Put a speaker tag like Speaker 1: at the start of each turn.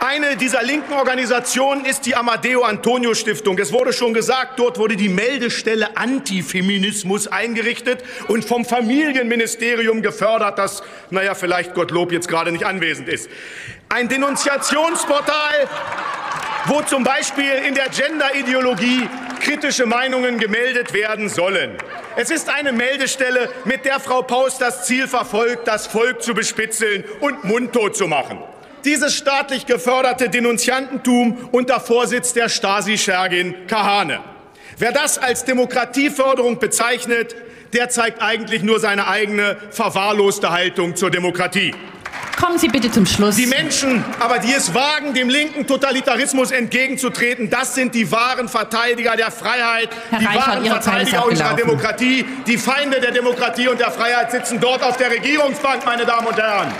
Speaker 1: Eine dieser linken Organisationen ist die Amadeo Antonio Stiftung. Es wurde schon gesagt, dort wurde die Meldestelle Antifeminismus eingerichtet und vom Familienministerium gefördert, das, naja, vielleicht Gottlob jetzt gerade nicht anwesend ist. Ein Denunziationsportal, wo zum Beispiel in der Genderideologie kritische Meinungen gemeldet werden sollen. Es ist eine Meldestelle, mit der Frau Paus das Ziel verfolgt, das Volk zu bespitzeln und mundtot zu machen. Dieses staatlich geförderte Denunziantentum unter Vorsitz der Stasi-Schergin Kahane. Wer das als Demokratieförderung bezeichnet, der zeigt eigentlich nur seine eigene verwahrloste Haltung zur Demokratie.
Speaker 2: Kommen Sie bitte zum Schluss.
Speaker 1: Die Menschen, aber die es wagen, dem linken Totalitarismus entgegenzutreten, das sind die wahren Verteidiger der Freiheit,
Speaker 2: Herr
Speaker 1: die
Speaker 2: Reichert,
Speaker 1: wahren
Speaker 2: Ihre
Speaker 1: Verteidiger unserer. Demokratie. Die Feinde der Demokratie und der Freiheit sitzen dort auf der Regierungsbank, meine Damen und Herren.